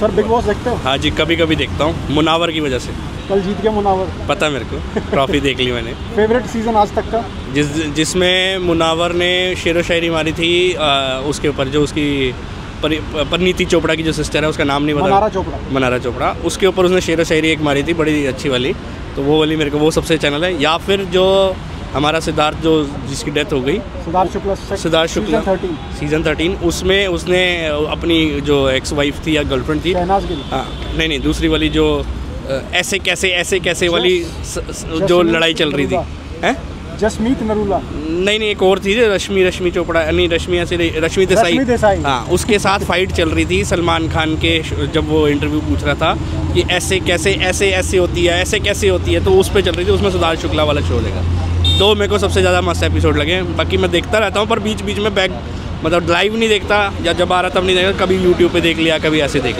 Sir big boss देखते हो? हाँ जी कभी कभी देखता हूँ मुनावर की वजह से। कल जीत गया मुनावर। पता है मेरे को ट्रॉफी देख ली मैंने। फेवरेट सीज़न आज तक का? जिस जिसमें मुनावर ने शेर व शायरी मारी थी आ, उसके ऊपर जो उसकी परनीति चोपड़ा की जो सिस्टर है उसका नाम नहीं मनारा चोपड़ा। मनारा चोपड़ा। उसके ऊपर उसने शेर व शायरी एक मारी थी बड़ी अच्छी वाली। तो वो वाली मेरे को वो सबसे चैनल है। या फिर जो हमारा सिद्धार्थ जो जिसकी डेथ हो गई Siddharth Shukla Siddharth Shukla. Thirteen season thirteen उसमें उसने अपनी जो एक्स वाइफ थी या गर्लफ्रेंड थी हाँ नहीं नहीं दूसरी वाली जो ऐसे कैसे ऐसे कैसे वाली स, स, जो लड़ाई चल रही थी। हैं? जसमीत नरूला। नहीं नहीं एक और थी रश्मि रश्मि चोपड़ा नहीं रश्मि ऐसे रश्मि देसाई। देसाई। हाँ उसके साथ फाइट चल रही थी सलमान खान के जब वो इंटरव्यू पूछ रहा था कि ऐसे कैसे ऐसे ऐसे होती है ऐसे कैसे होती है तो उस पर चल रही थी उसमें सुधार शुक्ला वाला शो देगा दो मेरे को सबसे ज़्यादा मस्त एपिसोड लगे बाकी मैं देखता रहता हूँ, पर बीच बीच में बैक मतलब लाइव नहीं देखता, या जब आ रहा तब नहीं देखता, कभी यूट्यूब पे देख लिया, कभी ऐसे देख लिया।